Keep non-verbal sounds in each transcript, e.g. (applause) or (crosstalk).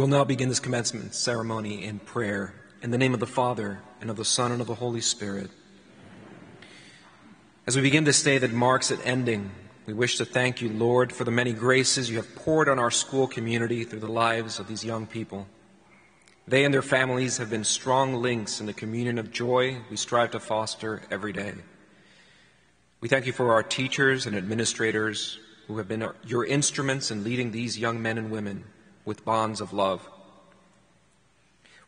We will now begin this commencement ceremony in prayer. In the name of the Father, and of the Son, and of the Holy Spirit. As we begin this day that marks its ending, we wish to thank you, Lord, for the many graces you have poured on our school community through the lives of these young people. They and their families have been strong links in the communion of joy we strive to foster every day. We thank you for our teachers and administrators who have been your instruments in leading these young men and women with bonds of love.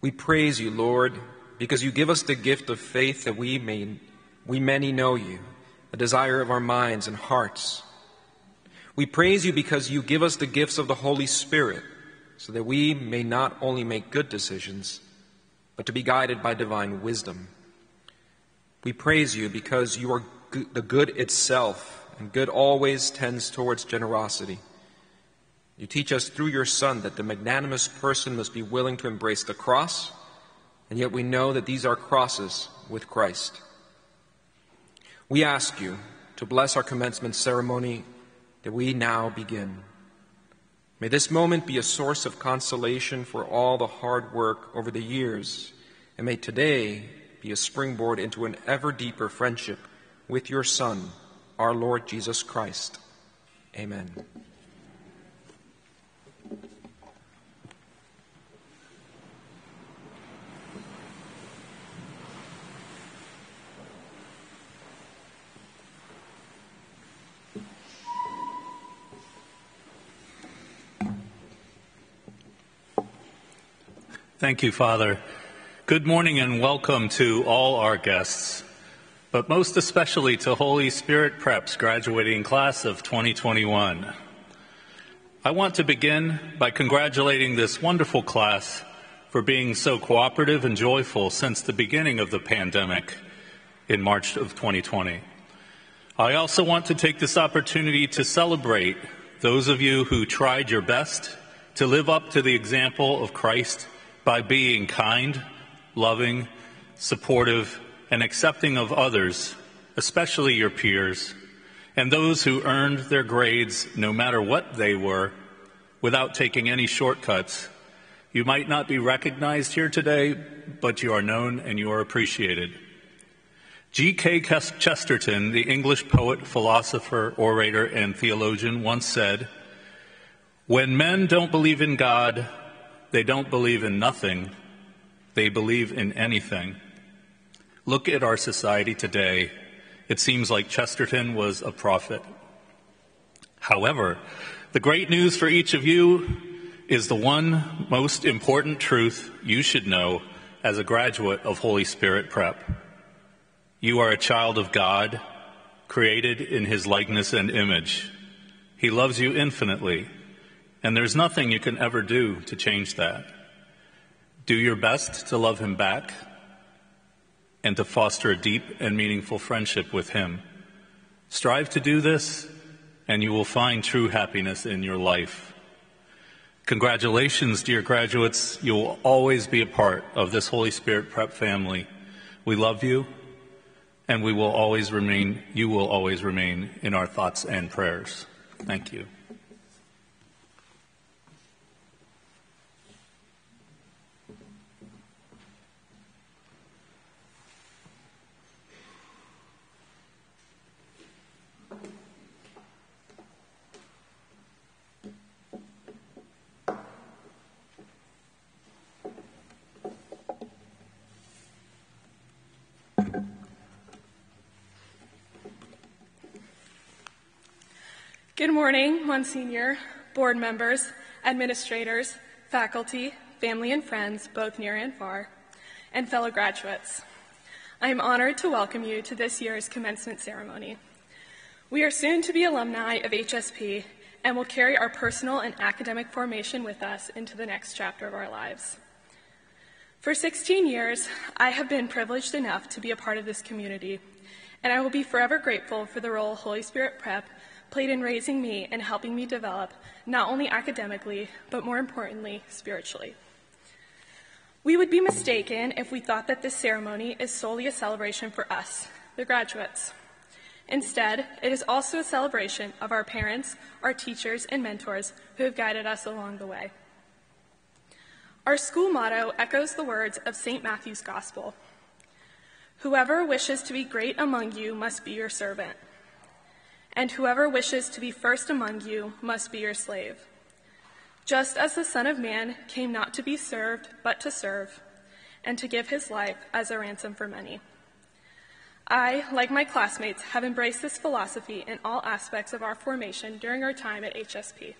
We praise you, Lord, because you give us the gift of faith that we may we many know you, the desire of our minds and hearts. We praise you because you give us the gifts of the Holy Spirit, so that we may not only make good decisions, but to be guided by divine wisdom. We praise you because you are the good itself, and good always tends towards generosity. You teach us through your Son that the magnanimous person must be willing to embrace the cross, and yet we know that these are crosses with Christ. We ask you to bless our commencement ceremony that we now begin. May this moment be a source of consolation for all the hard work over the years, and may today be a springboard into an ever deeper friendship with your Son, our Lord Jesus Christ. Amen. Thank you, Father. Good morning and welcome to all our guests, but most especially to Holy Spirit Preps graduating class of 2021. I want to begin by congratulating this wonderful class for being so cooperative and joyful since the beginning of the pandemic in March of 2020. I also want to take this opportunity to celebrate those of you who tried your best to live up to the example of Christ by being kind, loving, supportive, and accepting of others, especially your peers, and those who earned their grades, no matter what they were, without taking any shortcuts. You might not be recognized here today, but you are known and you are appreciated. G.K. Chesterton, the English poet, philosopher, orator, and theologian, once said, When men don't believe in God, they don't believe in nothing, they believe in anything. Look at our society today. It seems like Chesterton was a prophet. However, the great news for each of you is the one most important truth you should know as a graduate of Holy Spirit Prep. You are a child of God, created in His likeness and image. He loves you infinitely and there's nothing you can ever do to change that. Do your best to love him back and to foster a deep and meaningful friendship with him. Strive to do this, and you will find true happiness in your life. Congratulations, dear graduates. You will always be a part of this Holy Spirit Prep family. We love you, and we will always remain, you will always remain in our thoughts and prayers. Thank you. Good morning, Monsignor, board members, administrators, faculty, family and friends, both near and far, and fellow graduates. I am honored to welcome you to this year's commencement ceremony. We are soon to be alumni of HSP and will carry our personal and academic formation with us into the next chapter of our lives. For 16 years, I have been privileged enough to be a part of this community, and I will be forever grateful for the role Holy Spirit Prep played in raising me and helping me develop, not only academically, but more importantly, spiritually. We would be mistaken if we thought that this ceremony is solely a celebration for us, the graduates. Instead, it is also a celebration of our parents, our teachers, and mentors who have guided us along the way. Our school motto echoes the words of St. Matthew's Gospel Whoever wishes to be great among you must be your servant, and whoever wishes to be first among you must be your slave. Just as the Son of Man came not to be served, but to serve, and to give his life as a ransom for many. I, like my classmates, have embraced this philosophy in all aspects of our formation during our time at HSP.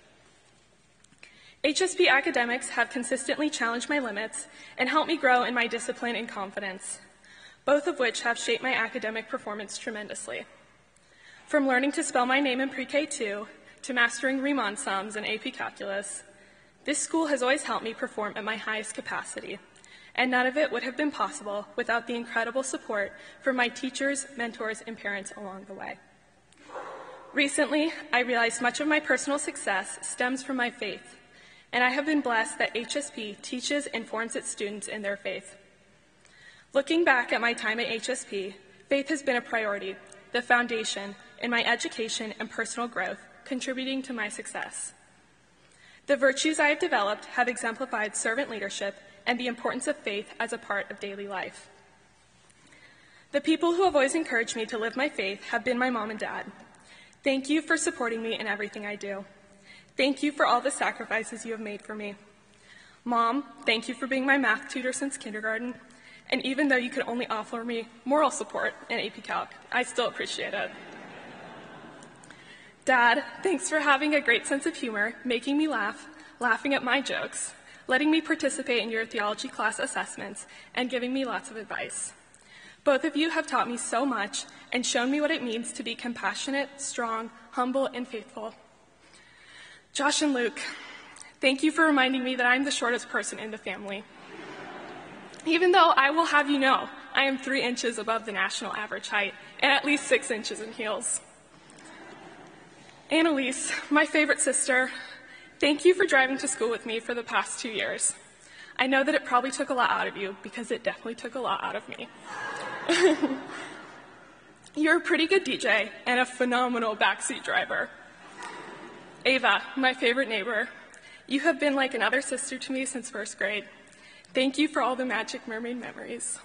HSP academics have consistently challenged my limits and helped me grow in my discipline and confidence, both of which have shaped my academic performance tremendously. From learning to spell my name in pre K 2 to mastering Riemann sums and AP calculus, this school has always helped me perform at my highest capacity, and none of it would have been possible without the incredible support from my teachers, mentors, and parents along the way. Recently, I realized much of my personal success stems from my faith and I have been blessed that HSP teaches and forms its students in their faith. Looking back at my time at HSP, faith has been a priority, the foundation in my education and personal growth, contributing to my success. The virtues I have developed have exemplified servant leadership and the importance of faith as a part of daily life. The people who have always encouraged me to live my faith have been my mom and dad. Thank you for supporting me in everything I do. Thank you for all the sacrifices you have made for me. Mom, thank you for being my math tutor since kindergarten. And even though you could only offer me moral support in AP Calc, I still appreciate it. Dad, thanks for having a great sense of humor, making me laugh, laughing at my jokes, letting me participate in your theology class assessments, and giving me lots of advice. Both of you have taught me so much and shown me what it means to be compassionate, strong, humble, and faithful. Josh and Luke, thank you for reminding me that I'm the shortest person in the family. Even though I will have you know, I am three inches above the national average height and at least six inches in heels. Annalise, my favorite sister, thank you for driving to school with me for the past two years. I know that it probably took a lot out of you because it definitely took a lot out of me. (laughs) You're a pretty good DJ and a phenomenal backseat driver. Ava, my favorite neighbor, you have been like another sister to me since first grade. Thank you for all the Magic Mermaid memories.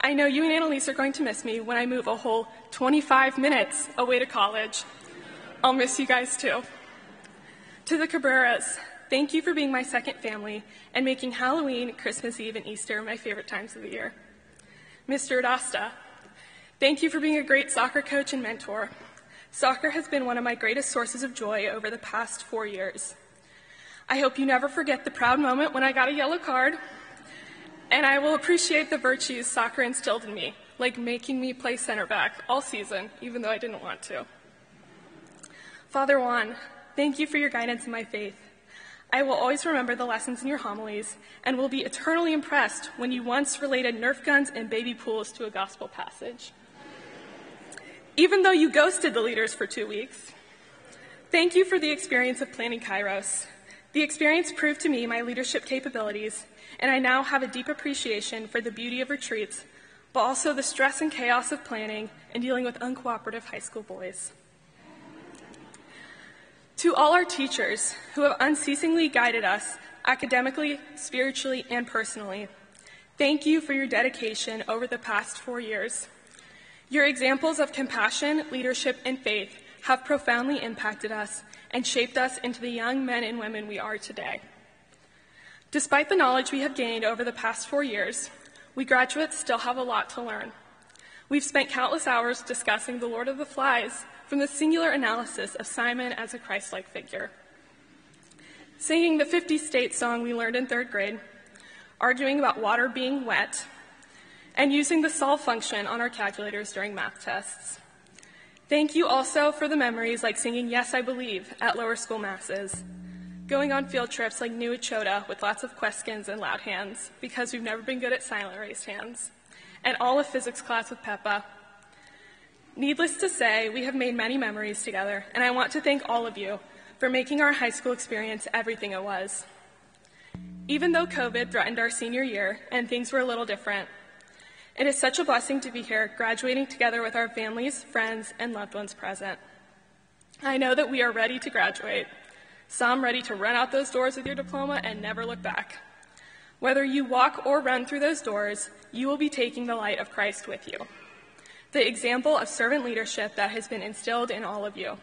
I know you and Annalise are going to miss me when I move a whole 25 minutes away to college. I'll miss you guys too. To the Cabreras, thank you for being my second family and making Halloween, Christmas Eve, and Easter my favorite times of the year. Mr. Adasta, thank you for being a great soccer coach and mentor. Soccer has been one of my greatest sources of joy over the past four years. I hope you never forget the proud moment when I got a yellow card, and I will appreciate the virtues soccer instilled in me, like making me play center back all season, even though I didn't want to. Father Juan, thank you for your guidance in my faith. I will always remember the lessons in your homilies and will be eternally impressed when you once related Nerf guns and baby pools to a gospel passage even though you ghosted the leaders for two weeks. Thank you for the experience of planning Kairos. The experience proved to me my leadership capabilities, and I now have a deep appreciation for the beauty of retreats, but also the stress and chaos of planning and dealing with uncooperative high school boys. To all our teachers who have unceasingly guided us academically, spiritually, and personally, thank you for your dedication over the past four years. Your examples of compassion, leadership, and faith have profoundly impacted us and shaped us into the young men and women we are today. Despite the knowledge we have gained over the past four years, we graduates still have a lot to learn. We've spent countless hours discussing the Lord of the Flies from the singular analysis of Simon as a Christ like figure. Singing the 50 States song we learned in third grade, arguing about water being wet, and using the solve function on our calculators during math tests. Thank you also for the memories like singing Yes, I Believe at lower school masses, going on field trips like New Echota with lots of questions and loud hands because we've never been good at silent raised hands, and all of physics class with Peppa. Needless to say, we have made many memories together, and I want to thank all of you for making our high school experience everything it was. Even though COVID threatened our senior year and things were a little different, it is such a blessing to be here, graduating together with our families, friends, and loved ones present. I know that we are ready to graduate. Some ready to run out those doors with your diploma and never look back. Whether you walk or run through those doors, you will be taking the light of Christ with you. The example of servant leadership that has been instilled in all of you.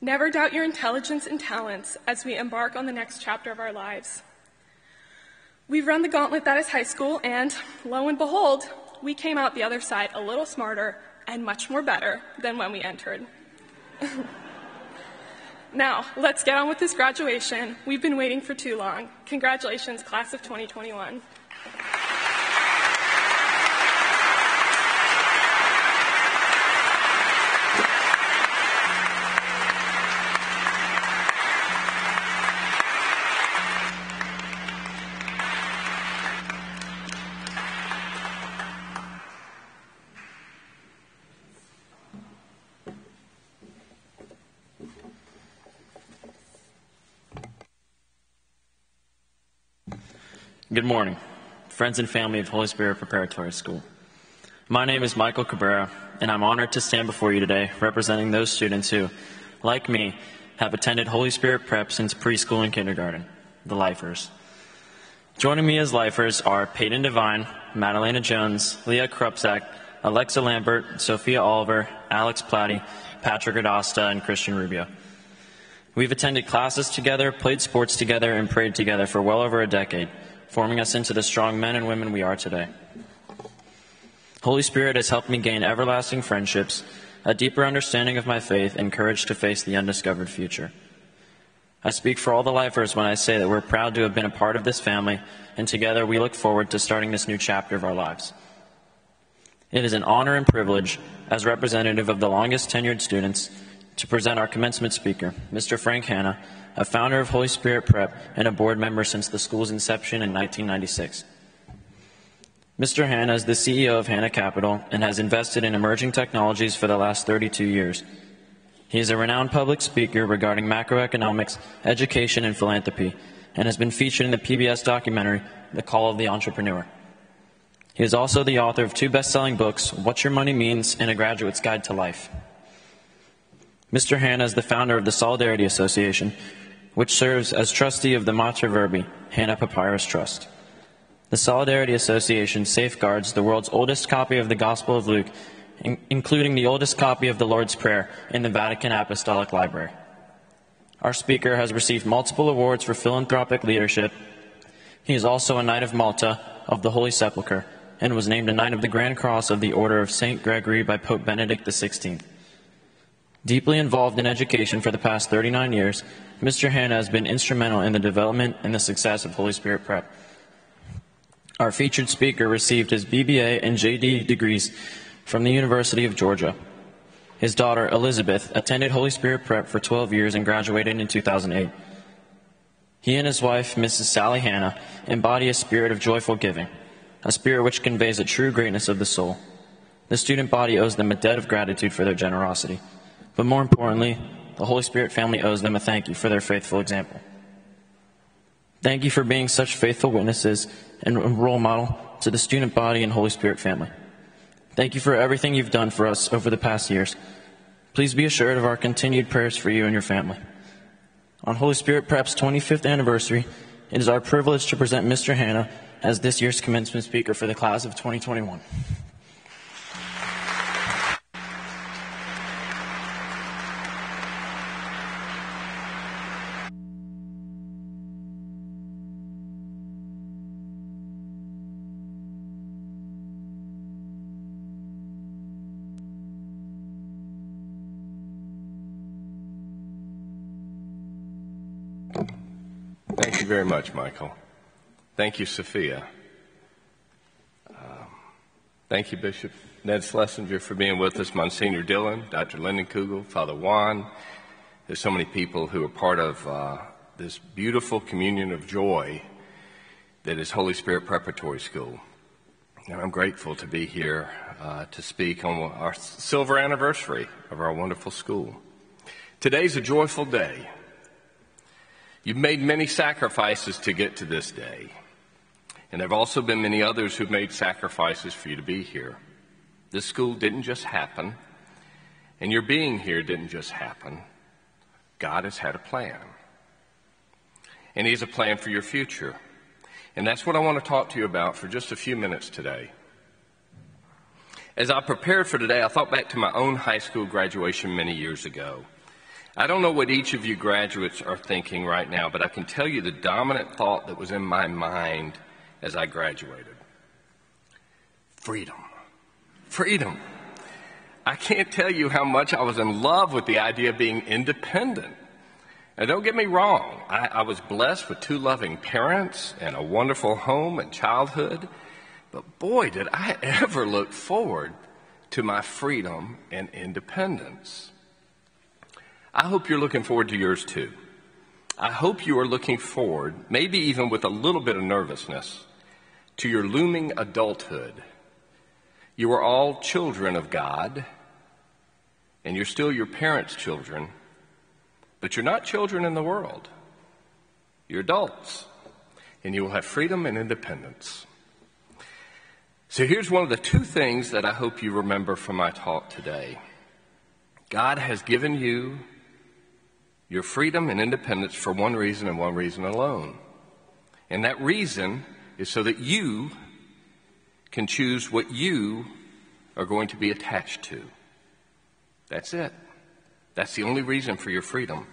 Never doubt your intelligence and talents as we embark on the next chapter of our lives. We've run the gauntlet that is high school, and lo and behold, we came out the other side a little smarter and much more better than when we entered. (laughs) now, let's get on with this graduation. We've been waiting for too long. Congratulations, class of 2021. Good morning, friends and family of Holy Spirit Preparatory School. My name is Michael Cabrera, and I'm honored to stand before you today representing those students who, like me, have attended Holy Spirit Prep since preschool and kindergarten, the Lifers. Joining me as Lifers are Peyton Devine, Madalena Jones, Leah Krupzak, Alexa Lambert, Sophia Oliver, Alex Platty, Patrick Adosta, and Christian Rubio. We've attended classes together, played sports together, and prayed together for well over a decade forming us into the strong men and women we are today. Holy Spirit has helped me gain everlasting friendships, a deeper understanding of my faith, and courage to face the undiscovered future. I speak for all the lifers when I say that we're proud to have been a part of this family, and together we look forward to starting this new chapter of our lives. It is an honor and privilege, as representative of the longest tenured students, to present our commencement speaker, Mr. Frank Hanna, a founder of Holy Spirit Prep and a board member since the school's inception in 1996. Mr. Hanna is the CEO of Hanna Capital and has invested in emerging technologies for the last 32 years. He is a renowned public speaker regarding macroeconomics, education, and philanthropy, and has been featured in the PBS documentary, The Call of the Entrepreneur. He is also the author of two best selling books, What Your Money Means and A Graduate's Guide to Life. Mr. Hanna is the founder of the Solidarity Association, which serves as trustee of the Mater Verbi, Hanna Papyrus Trust. The Solidarity Association safeguards the world's oldest copy of the Gospel of Luke, in- including the oldest copy of the Lord's Prayer in the Vatican Apostolic Library. Our speaker has received multiple awards for philanthropic leadership. He is also a Knight of Malta of the Holy Sepulchre and was named a Knight of the Grand Cross of the Order of St. Gregory by Pope Benedict XVI. Deeply involved in education for the past 39 years, Mr. Hanna has been instrumental in the development and the success of Holy Spirit Prep. Our featured speaker received his BBA and JD degrees from the University of Georgia. His daughter, Elizabeth, attended Holy Spirit Prep for 12 years and graduated in 2008. He and his wife, Mrs. Sally Hanna, embody a spirit of joyful giving, a spirit which conveys a true greatness of the soul. The student body owes them a debt of gratitude for their generosity. But more importantly, the Holy Spirit family owes them a thank you for their faithful example. Thank you for being such faithful witnesses and a role model to the student body and Holy Spirit family. Thank you for everything you've done for us over the past years. Please be assured of our continued prayers for you and your family. On Holy Spirit Prep's 25th anniversary, it is our privilege to present Mr. Hanna as this year's commencement speaker for the class of 2021. Very much, Michael. Thank you, Sophia. Um, thank you, Bishop Ned Shlesinger, for being with us, Monsignor Dillon, Dr. Lyndon Kugel, Father Juan. There's so many people who are part of uh, this beautiful communion of joy that is Holy Spirit Preparatory School. And I'm grateful to be here uh, to speak on our silver anniversary of our wonderful school. Today's a joyful day. You've made many sacrifices to get to this day. And there have also been many others who've made sacrifices for you to be here. This school didn't just happen, and your being here didn't just happen. God has had a plan. And He has a plan for your future. And that's what I want to talk to you about for just a few minutes today. As I prepared for today, I thought back to my own high school graduation many years ago. I don't know what each of you graduates are thinking right now, but I can tell you the dominant thought that was in my mind as I graduated freedom. Freedom. I can't tell you how much I was in love with the idea of being independent. Now, don't get me wrong, I, I was blessed with two loving parents and a wonderful home and childhood, but boy, did I (laughs) ever look forward to my freedom and independence. I hope you're looking forward to yours too. I hope you are looking forward, maybe even with a little bit of nervousness, to your looming adulthood. You are all children of God, and you're still your parents' children, but you're not children in the world. You're adults, and you will have freedom and independence. So here's one of the two things that I hope you remember from my talk today God has given you your freedom and independence for one reason and one reason alone. And that reason is so that you can choose what you are going to be attached to. That's it. That's the only reason for your freedom.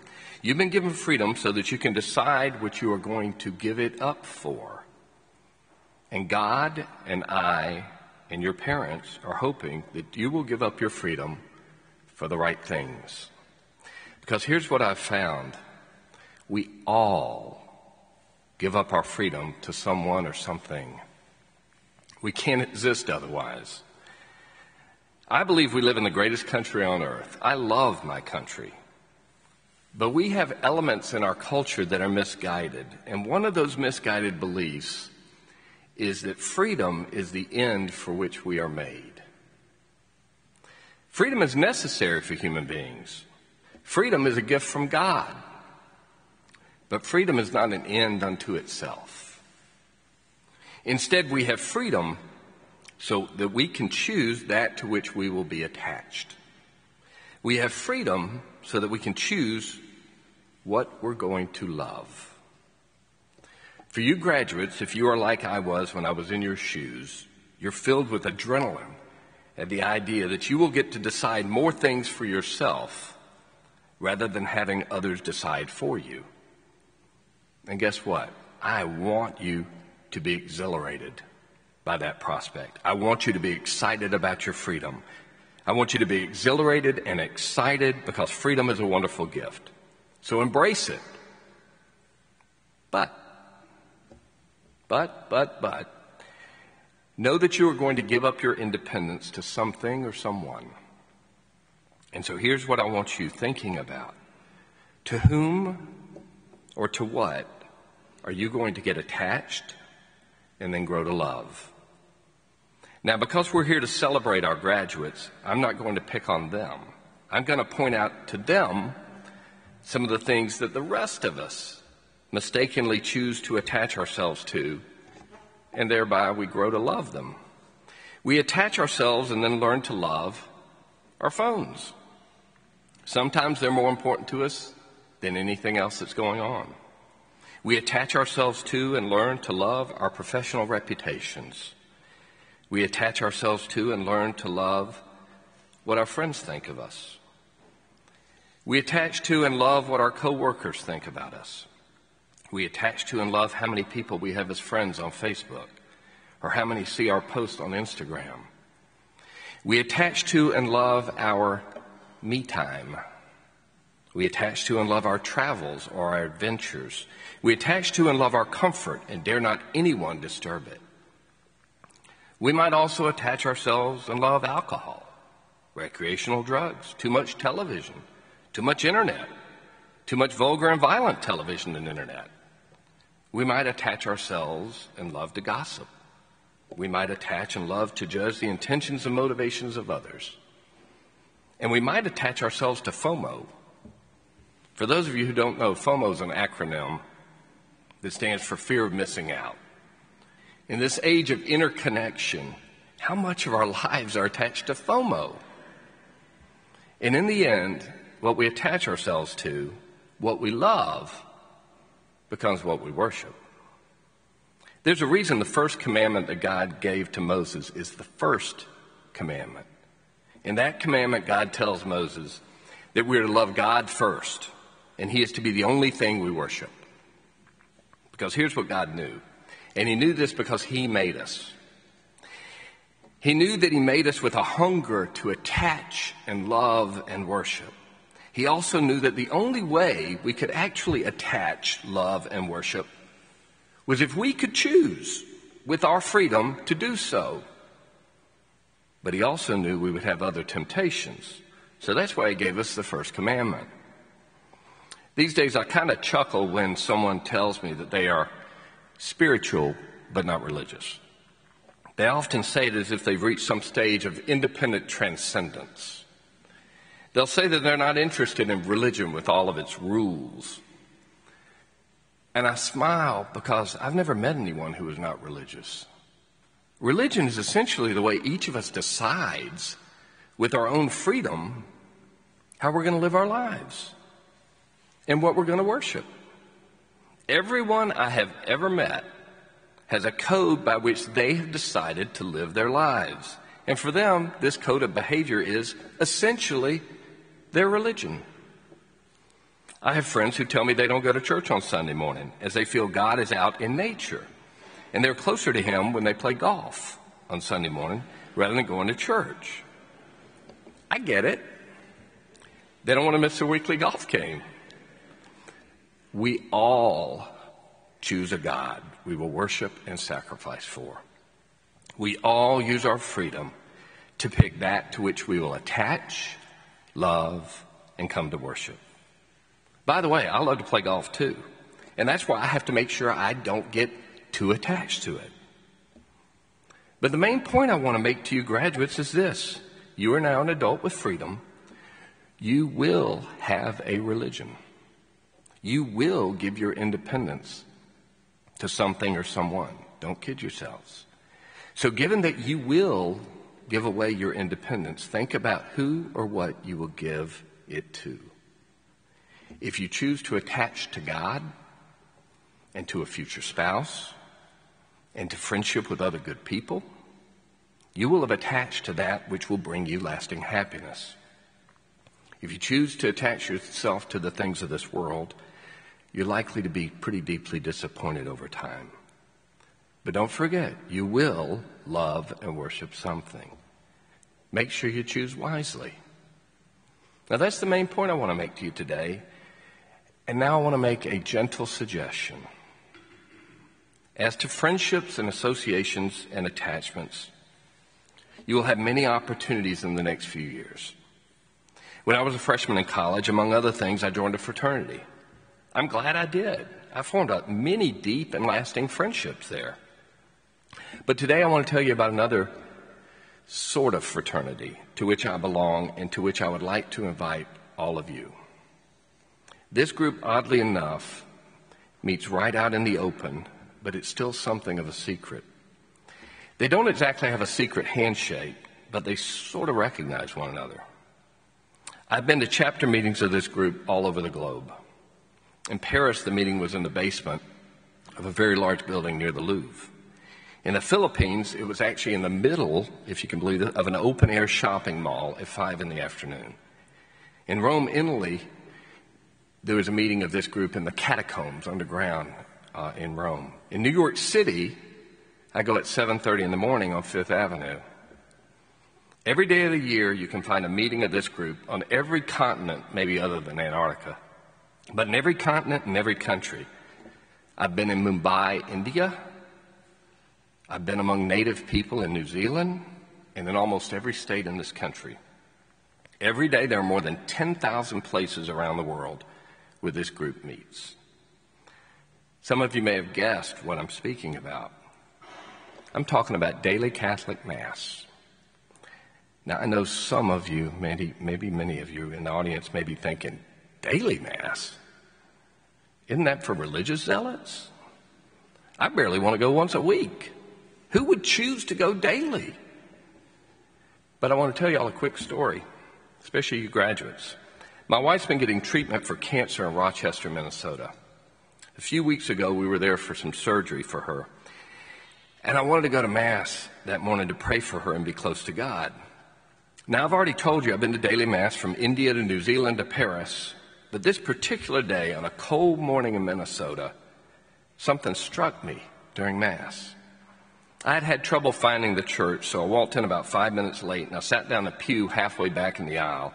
You've been given freedom so that you can decide what you are going to give it up for. And God and I and your parents are hoping that you will give up your freedom for the right things. Because here's what I've found we all give up our freedom to someone or something. We can't exist otherwise. I believe we live in the greatest country on earth. I love my country. But we have elements in our culture that are misguided. And one of those misguided beliefs is that freedom is the end for which we are made. Freedom is necessary for human beings. Freedom is a gift from God. But freedom is not an end unto itself. Instead, we have freedom so that we can choose that to which we will be attached. We have freedom so that we can choose what we're going to love. For you graduates, if you are like I was when I was in your shoes, you're filled with adrenaline at the idea that you will get to decide more things for yourself rather than having others decide for you. And guess what? I want you to be exhilarated by that prospect. I want you to be excited about your freedom. I want you to be exhilarated and excited because freedom is a wonderful gift. So embrace it. But, but, but, but, know that you are going to give up your independence to something or someone. And so here's what I want you thinking about. To whom or to what are you going to get attached and then grow to love? Now, because we're here to celebrate our graduates, I'm not going to pick on them. I'm going to point out to them some of the things that the rest of us mistakenly choose to attach ourselves to, and thereby we grow to love them. We attach ourselves and then learn to love our phones. Sometimes they're more important to us than anything else that's going on. We attach ourselves to and learn to love our professional reputations. We attach ourselves to and learn to love what our friends think of us. We attach to and love what our coworkers think about us. We attach to and love how many people we have as friends on Facebook or how many see our posts on Instagram. We attach to and love our me time. We attach to and love our travels or our adventures. We attach to and love our comfort and dare not anyone disturb it. We might also attach ourselves and love alcohol, recreational drugs, too much television, too much internet, too much vulgar and violent television and internet. We might attach ourselves and love to gossip. We might attach and love to judge the intentions and motivations of others. And we might attach ourselves to FOMO. For those of you who don't know, FOMO is an acronym that stands for fear of missing out. In this age of interconnection, how much of our (laughs) lives are attached to FOMO? And in the end, what we attach ourselves to, what we love, becomes what we worship. There's a reason the first commandment that God gave to Moses is the first commandment. In that commandment, God tells Moses that we're to love God first, and He is to be the only thing we worship. Because here's what God knew. And He knew this because He made us. He knew that He made us with a hunger to attach and love and worship. He also knew that the only way we could actually attach love and worship was if we could choose with our freedom to do so. But he also knew we would have other temptations. So that's why he gave us the first commandment. These days, I kind of chuckle when someone tells me that they are spiritual but not religious. They often say it as if they've reached some stage of independent transcendence. They'll say that they're not interested in religion with all of its rules. And I smile because I've never met anyone who is not religious. Religion is essentially the way each of us decides, with our own freedom, how we're going to live our lives and what we're going to worship. Everyone I have ever met has a code by which they have decided to live their lives. And for them, this code of behavior is essentially their religion. I have friends who tell me they don't go to church on Sunday morning as they feel God is out in nature. And they're closer to Him when they play golf on Sunday morning rather than going to church. I get it. They don't want to miss a weekly golf game. We all choose a God we will worship and sacrifice for. We all use our freedom to pick that to which we will attach, love, and come to worship. By the way, I love to play golf too. And that's why I have to make sure I don't get too attached to it. But the main point I want to make to you graduates is this. You are now an adult with freedom. You will have a religion. You will give your independence to something or someone. Don't kid yourselves. So given that you will give away your independence, think about who or what you will give it to. If you choose to attach to God and to a future spouse and to friendship with other good people, you will have attached to that which will bring you lasting happiness. If you choose to attach yourself to the things of this world, you're likely to be pretty deeply disappointed over time. But don't forget, you will love and worship something. Make sure you choose wisely. Now, that's the main point I want to make to you today. And now I want to make a gentle suggestion. As to friendships and associations and attachments, you will have many opportunities in the next few years. When I was a freshman in college, among other things, I joined a fraternity. I'm glad I did. I formed many deep and lasting friendships there. But today I want to tell you about another sort of fraternity to which I belong and to which I would like to invite all of you. This group, oddly enough, meets right out in the open, but it's still something of a secret. They don't exactly have a secret handshake, but they sort of recognize one another. I've been to chapter meetings of this group all over the globe. In Paris, the meeting was in the basement of a very large building near the Louvre. In the Philippines, it was actually in the middle, if you can believe it, of an open air shopping mall at 5 in the afternoon. In Rome, Italy, there was a meeting of this group in the catacombs underground uh, in Rome. In New York City, I go at 7:30 in the morning on Fifth Avenue. Every day of the year, you can find a meeting of this group on every continent, maybe other than Antarctica, but in every continent and every country. I've been in Mumbai, India. I've been among native people in New Zealand and in almost every state in this country. Every day, there are more than 10,000 places around the world where this group meets. Some of you may have guessed what I'm speaking about. I'm talking about daily Catholic Mass. Now, I know some of you, maybe, maybe many of you in the audience may be thinking, daily Mass? Isn't that for religious zealots? I barely want to go once a week. Who would choose to go daily? But I want to tell you all a quick story, especially you graduates. My wife's been getting treatment for cancer in Rochester, Minnesota. A few weeks ago, we were there for some surgery for her. And I wanted to go to Mass that morning to pray for her and be close to God. Now, I've already told you I've been to daily Mass from India to New Zealand to Paris, but this particular day on a cold morning in Minnesota, something struck me during Mass. I had had trouble finding the church, so I walked in about five minutes late and I sat down the pew halfway back in the aisle.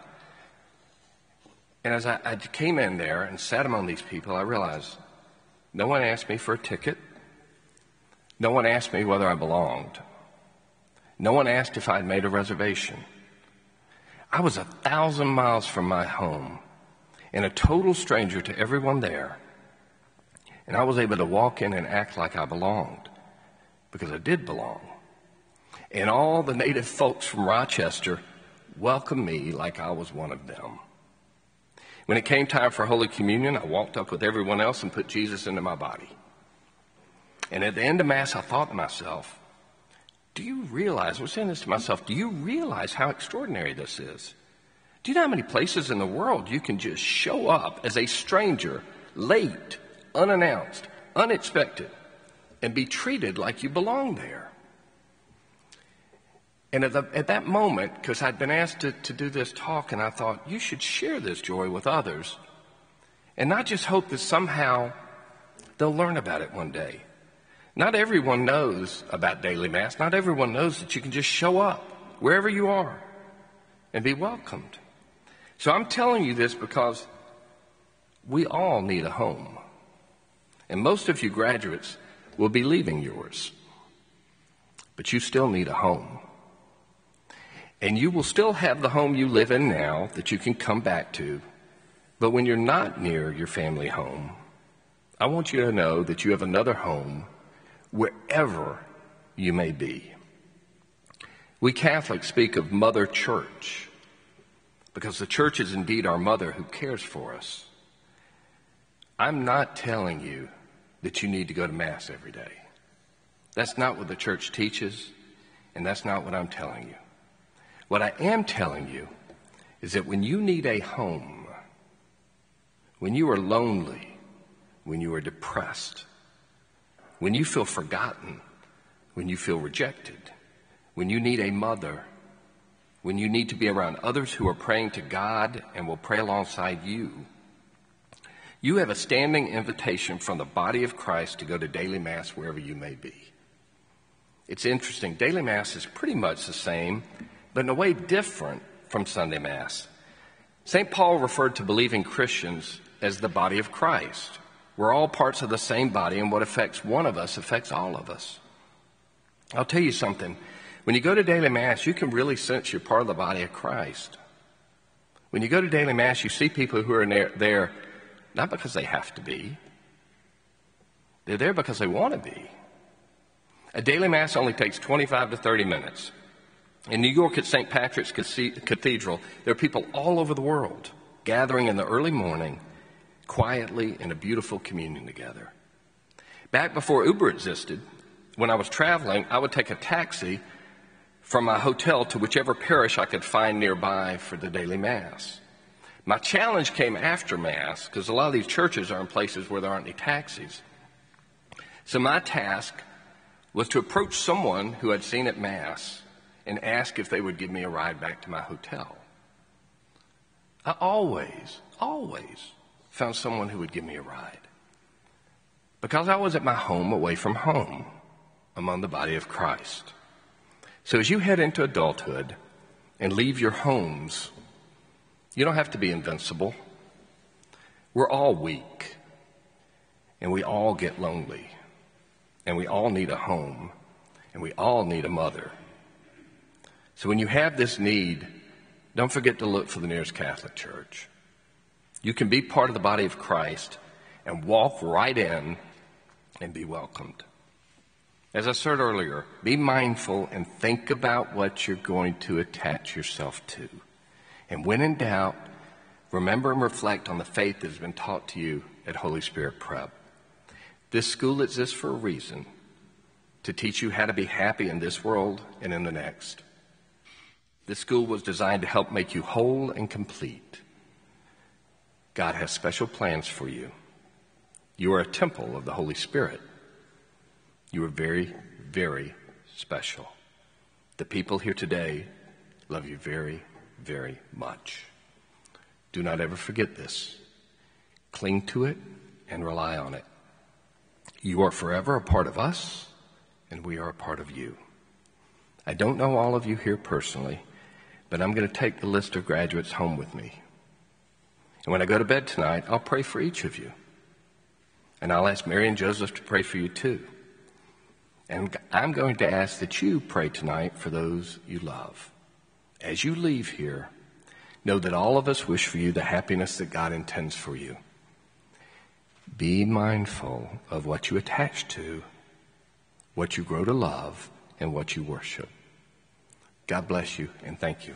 And as I, I came in there and sat among these people, I realized no one asked me for a ticket. No one asked me whether I belonged. No one asked if I'd made a reservation. I was a thousand miles from my home and a total stranger to everyone there. And I was able to walk in and act like I belonged because I did belong. And all the native folks from Rochester welcomed me like I was one of them. When it came time for Holy Communion, I walked up with everyone else and put Jesus into my body. And at the end of Mass, I thought to myself, do you realize, I was saying this to myself, do you realize how extraordinary this is? Do you know how many places in the world you can just show up as a stranger, late, unannounced, unexpected, and be treated like you belong there? And at, the, at that moment, because I'd been asked to, to do this talk, and I thought, you should share this joy with others, and not just hope that somehow they'll learn about it one day. Not everyone knows about daily Mass. Not everyone knows that you can just show up wherever you are and be welcomed. So I'm telling you this because we all need a home. And most of you graduates will be leaving yours. But you still need a home. And you will still have the home you live in now that you can come back to. But when you're not near your family home, I want you to know that you have another home wherever you may be. We Catholics speak of Mother Church because the church is indeed our mother who cares for us. I'm not telling you that you need to go to Mass every day. That's not what the church teaches, and that's not what I'm telling you. What I am telling you is that when you need a home, when you are lonely, when you are depressed, when you feel forgotten, when you feel rejected, when you need a mother, when you need to be around others who are praying to God and will pray alongside you, you have a standing invitation from the body of Christ to go to daily Mass wherever you may be. It's interesting. Daily Mass is pretty much the same, but in a way different from Sunday Mass. St. Paul referred to believing Christians as the body of Christ. We're all parts of the same body, and what affects one of us affects all of us. I'll tell you something. When you go to daily Mass, you can really sense you're part of the body of Christ. When you go to daily Mass, you see people who are there, there not because they have to be, they're there because they want to be. A daily Mass only takes 25 to 30 minutes. In New York at St. Patrick's Cathedral, there are people all over the world gathering in the early morning quietly in a beautiful communion together. Back before Uber existed, when I was traveling, I would take a taxi from my hotel to whichever parish I could find nearby for the daily Mass. My challenge came after Mass because a lot of these churches are in places where there aren't any taxis. So my task was to approach someone who had seen at Mass and ask if they would give me a ride back to my hotel. I always, always found someone who would give me a ride. Because I was at my home away from home among the body of Christ. So as you head into adulthood and leave your homes, you don't have to be invincible. We're all weak, and we all get lonely, and we all need a home, and we all need a mother. So when you have this need, don't forget to look for the nearest Catholic church. You can be part of the body of Christ and walk right in and be welcomed. As I said earlier, be mindful and think about what you're going to attach yourself to. And when in doubt, remember and reflect on the faith that has been taught to you at Holy Spirit Prep. This school exists for a reason to teach you how to be happy in this world and in the next. This school was designed to help make you whole and complete. God has special plans for you. You are a temple of the Holy Spirit. You are very, very special. The people here today love you very, very much. Do not ever forget this. Cling to it and rely on it. You are forever a part of us, and we are a part of you. I don't know all of you here personally, but I'm going to take the list of graduates home with me. And when I go to bed tonight, I'll pray for each of you. And I'll ask Mary and Joseph to pray for you too. And I'm going to ask that you pray tonight for those you love. As you leave here, know that all of us wish for you the happiness that God intends for you. Be mindful of what you attach to, what you grow to love, and what you worship. God bless you and thank you.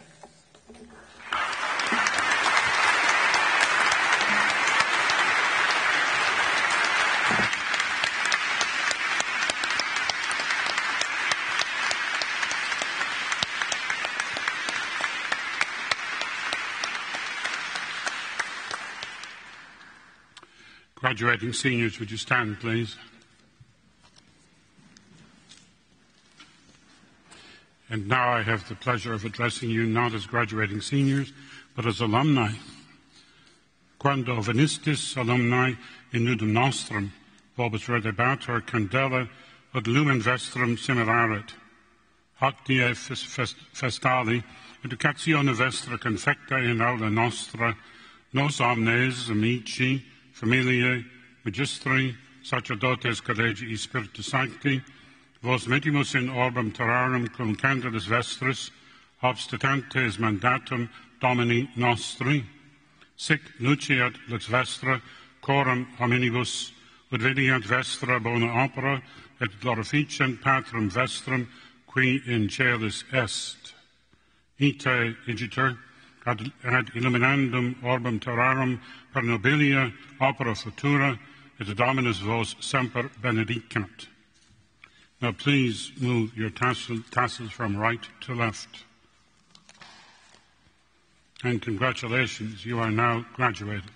Graduating seniors, would you stand, please? And now I have the pleasure of addressing you not as graduating seniors, but as alumni. Quando venistis alumni in nudum nostrum, vobis redebatur candela ad lumen vestrum simeraret. Hoc die festali, educatione vestra confecta in aula nostra, nos omnes amici, familiae, magistri, sacerdotes collegii spiritus sancti, vos metimus in orbem terrarum cum candidus vestris, obstatantes mandatum Domini nostri, sic nuciat lux vestra coram hominibus, ut veniant vestra bona opera, et glorificent patrum vestrum, qui in celis est. Ite igiter, ad, ad illuminandum orbem terrarum per nobilia opera futura, et Dominus vos semper benedicat. Now please move your tassel, tassels from right to left. And congratulations, you are now graduated.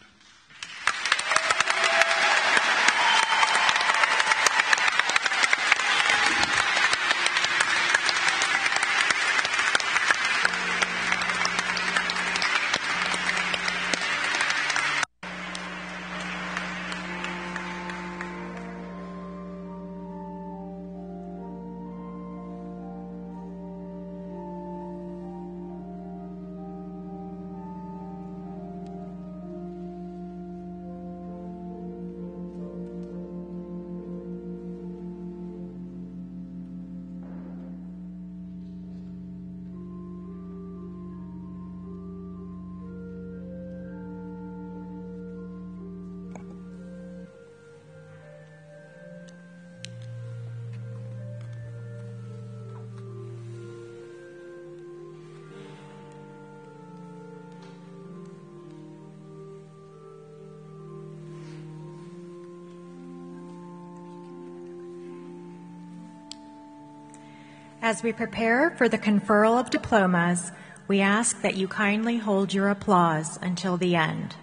As we prepare for the conferral of diplomas, we ask that you kindly hold your applause until the end.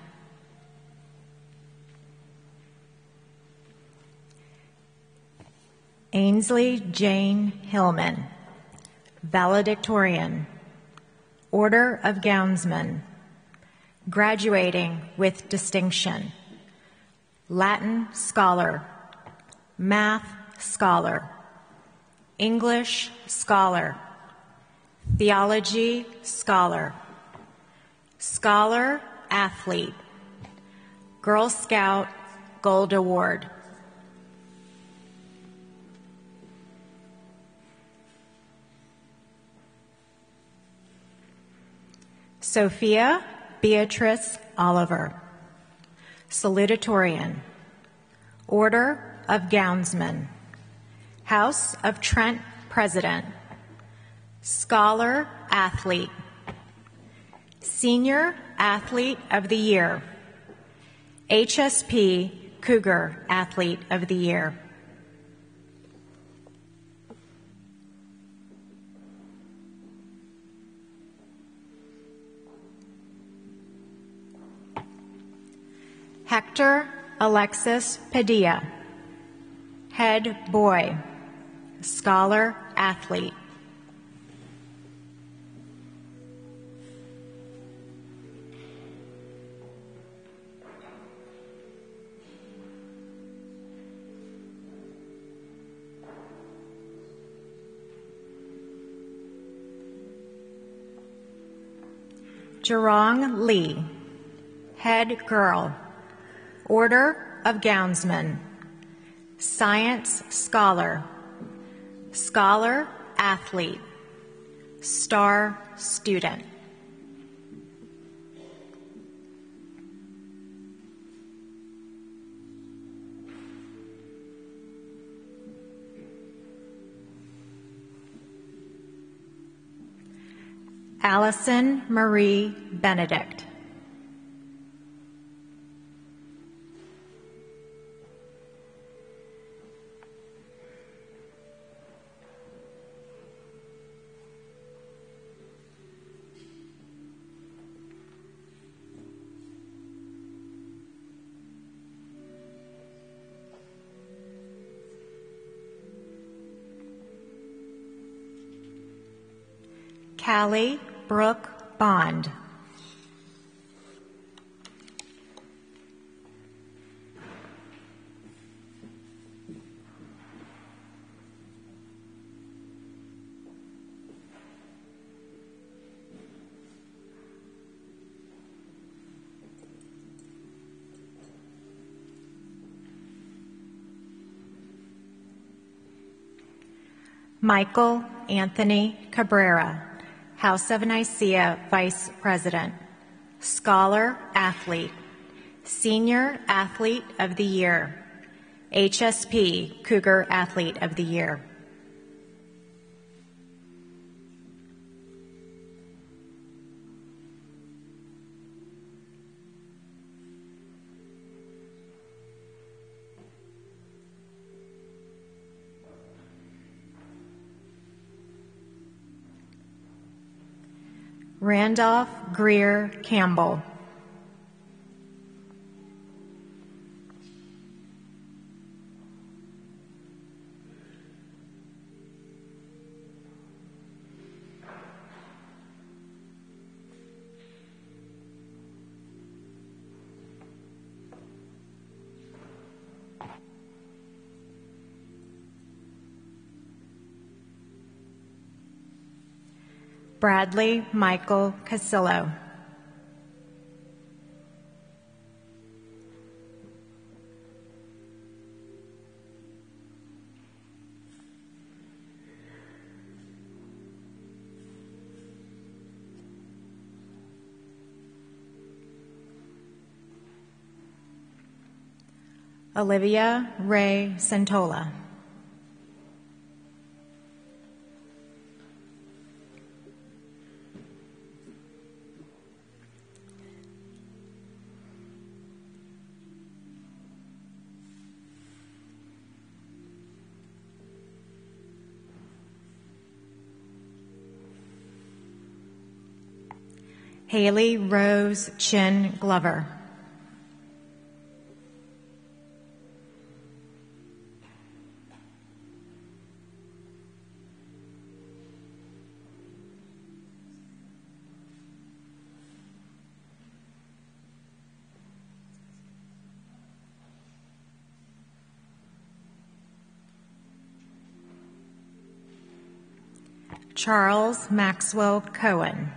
Ainsley Jane Hillman, valedictorian, Order of Gownsmen, graduating with distinction, Latin scholar, math scholar, English scholar, theology scholar, scholar athlete, Girl Scout Gold Award. Sophia Beatrice Oliver, salutatorian, Order of Gownsmen. House of Trent President, Scholar Athlete, Senior Athlete of the Year, HSP Cougar Athlete of the Year. Hector Alexis Padilla, Head Boy, scholar, athlete. Jerong Lee, head girl, Order of Gownsmen, science scholar, scholar athlete, star student. Allison Marie Benedict. Callie Brooke Bond. Michael Anthony Cabrera. House of Nicaea Vice President, Scholar Athlete, Senior Athlete of the Year, HSP Cougar Athlete of the Year. Randolph Greer Campbell. Bradley Michael Casillo. Olivia Ray Santola. Haley Rose Chin Glover. Charles Maxwell Cohen.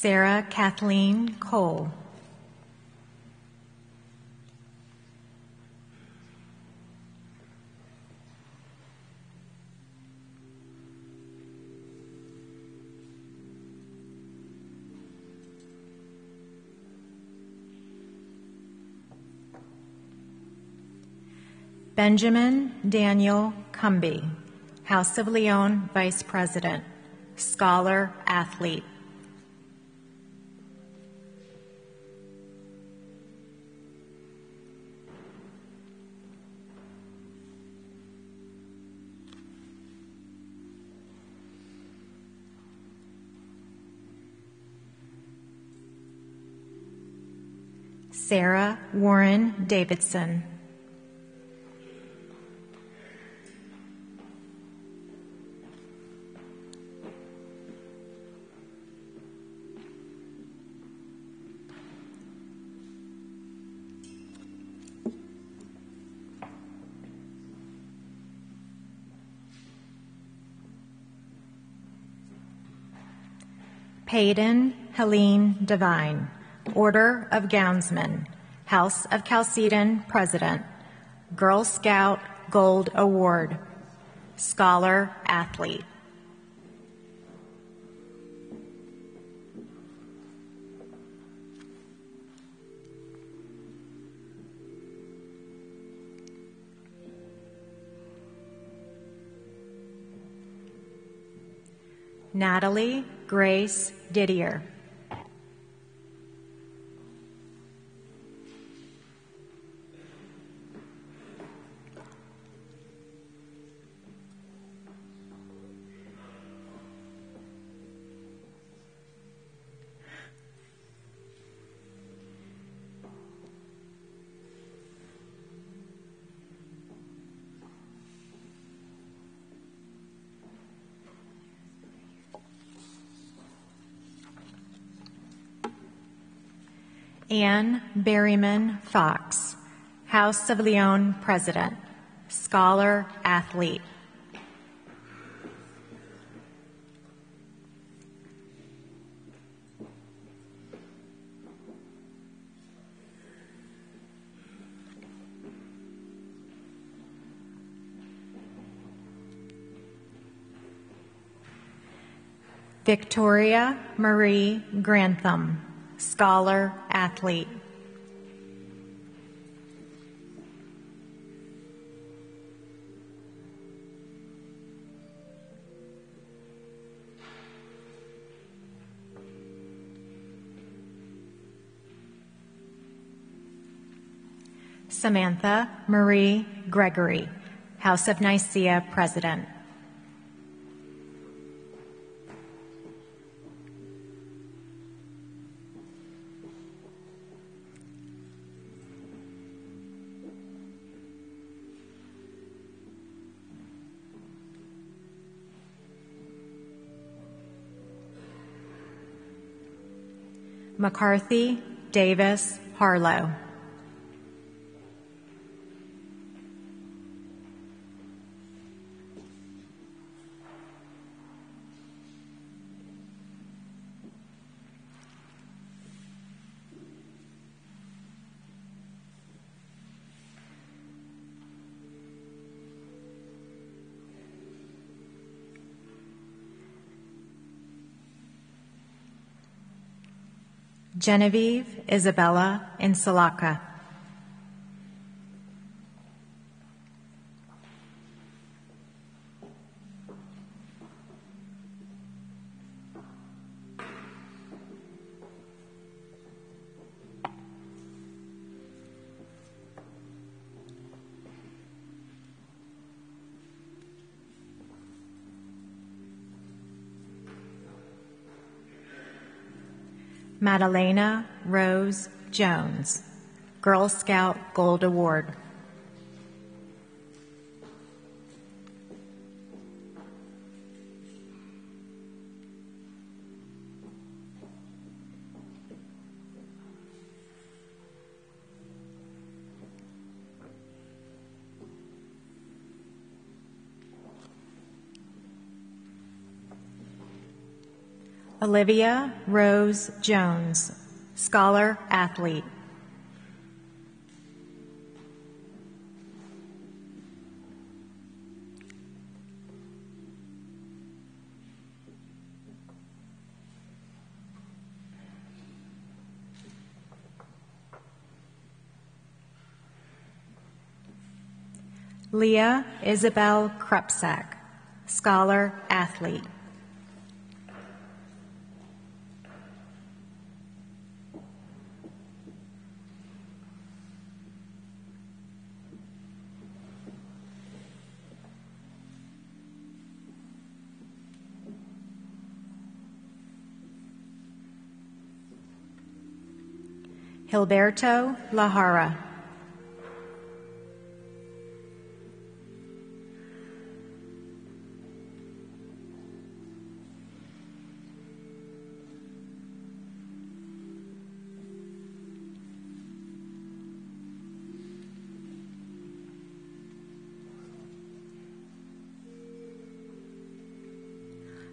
Sarah Kathleen Cole. Benjamin Daniel Cumby, House of Lyon Vice President, Scholar Athlete. Sarah Warren Davidson. Payden Helene Devine, Order of Gownsmen, House of Chalcedon President, Girl Scout Gold Award, Scholar Athlete. Natalie Grace Didier. Anne Berryman Fox, House of Lyon President, Scholar Athlete. Victoria Marie Grantham, Scholar Athlete. Samantha Marie Gregory, House of Nicaea President. McCarthy Davis Harlow. Genevieve Isabella Insalaka. Madalena Rose Jones, Girl Scout Gold Award. Olivia Rose Jones, Scholar Athlete. Leah Isabel Krupsak, Scholar Athlete. Hilberto Lahara.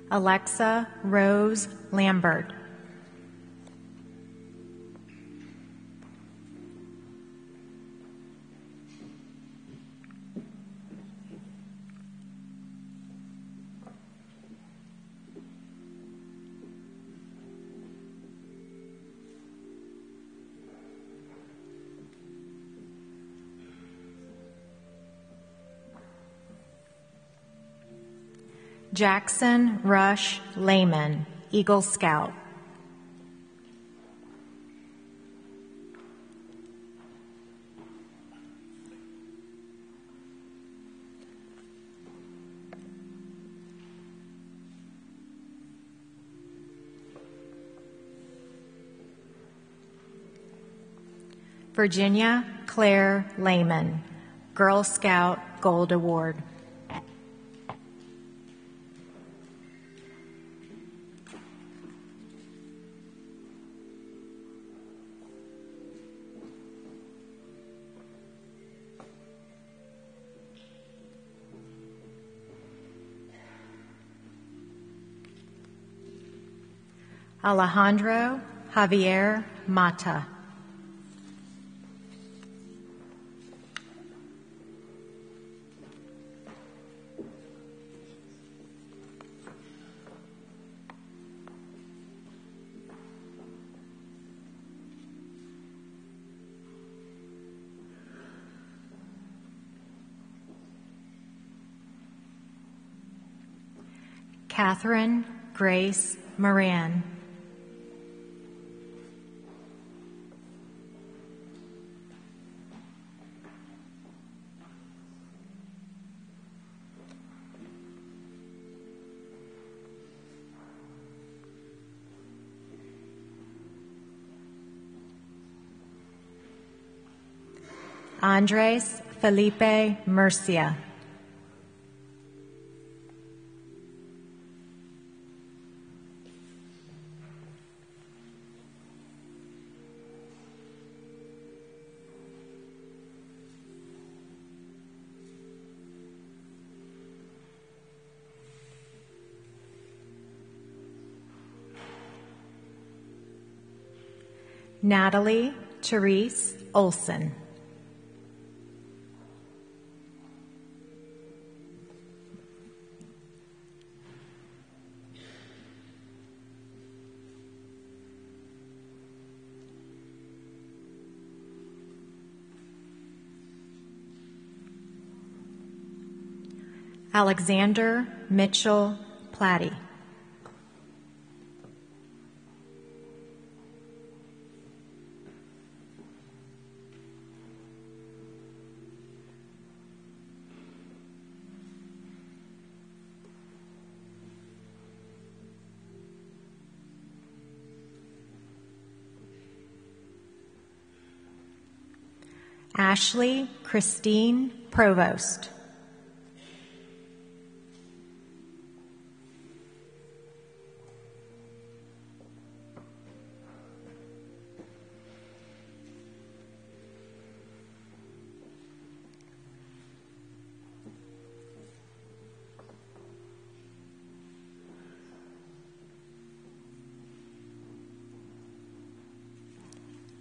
Alexa Rose Lambert. Jackson Rush Lehman, Eagle Scout. Virginia Claire Lehman, Girl Scout Gold Award. Alejandro Javier Mata. Catherine Grace Moran. Andres Felipe Murcia. Natalie Therese Olson. Alexander Mitchell Platty. Ashley Christine Provost.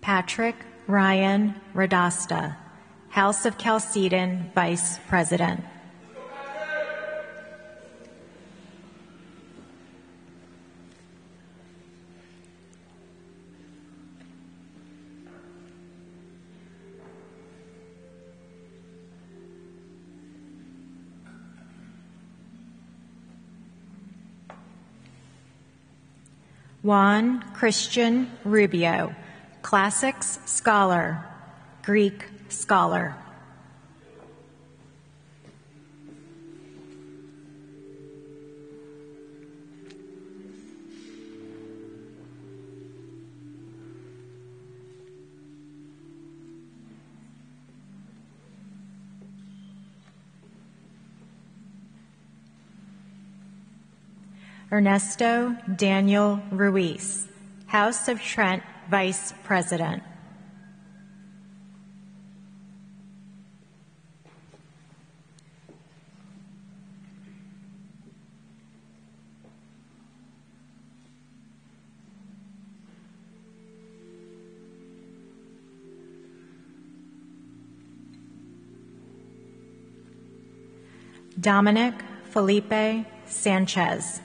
Patrick Ryan Radasta, House of Chalcedon Vice President. Juan Christian Rubio, classics scholar, Greek scholar. Ernesto Daniel Ruiz, House of Trent Vice President. Dominic Felipe Sanchez.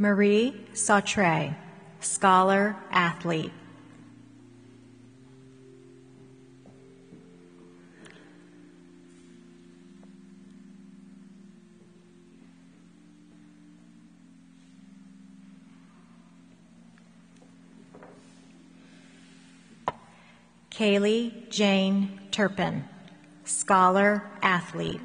Marie Sautre, scholar, athlete. Kaylee Jane Turpin, scholar, athlete.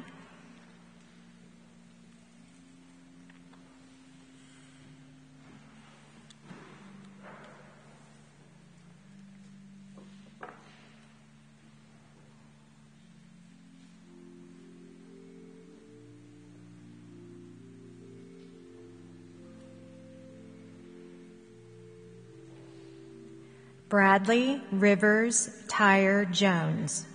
Bradley Rivers Tyre Jones.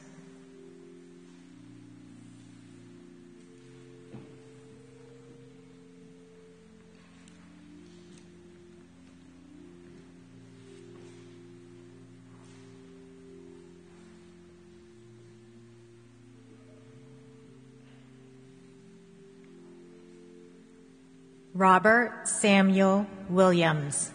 Robert Samuel Williams.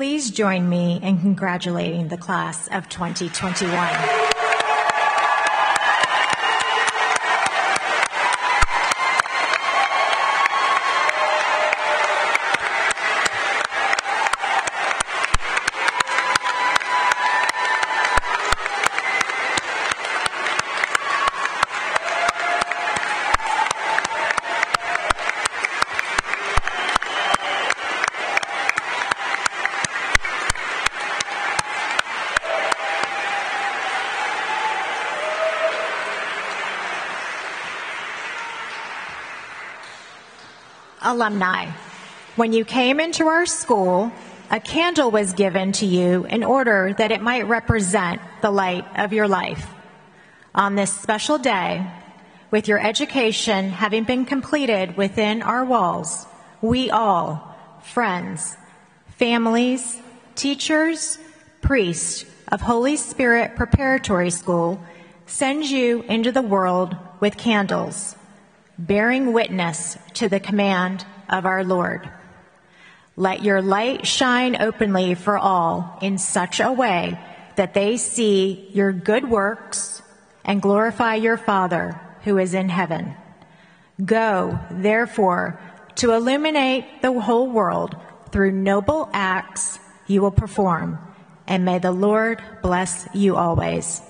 Please join me in congratulating the class of 2021. Alumni. When you came into our school, a candle was given to you in order that it might represent the light of your life. On this special day, with your education having been completed within our walls, we all, friends, families, teachers, priests of Holy Spirit Preparatory School, send you into the world with candles bearing witness to the command of our Lord. Let your light shine openly for all in such a way that they see your good works and glorify your Father who is in heaven. Go, therefore, to illuminate the whole world through noble acts you will perform, and may the Lord bless you always.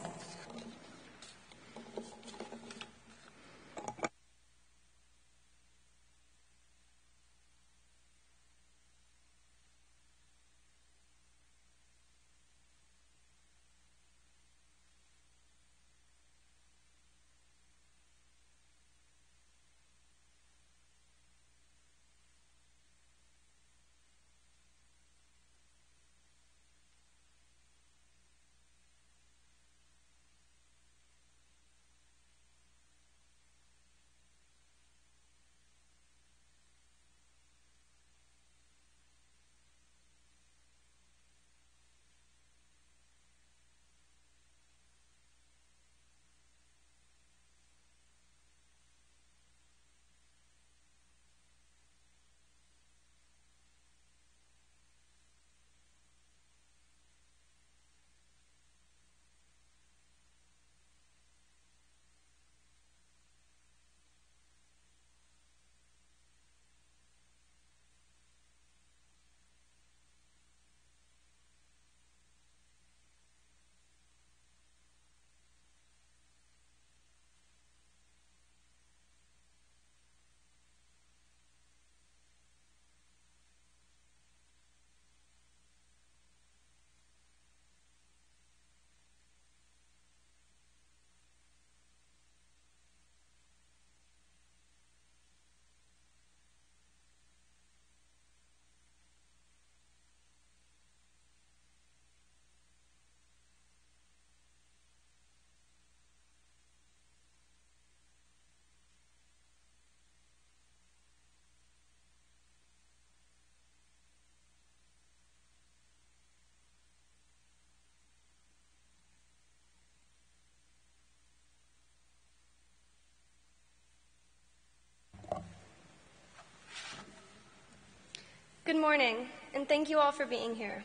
Good morning, and thank you all for being here.